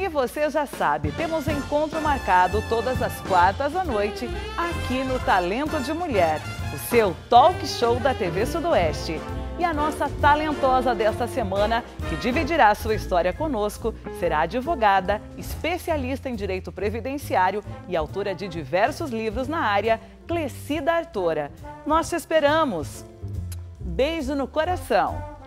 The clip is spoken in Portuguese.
E você já sabe, temos encontro marcado todas as quartas à noite aqui no Talento de Mulher, o seu talk show da TV Sudoeste. E a nossa talentosa desta semana, que dividirá sua história conosco, será advogada, especialista em direito previdenciário e autora de diversos livros na área, Clecida Artora. Nós te esperamos! Beijo no coração!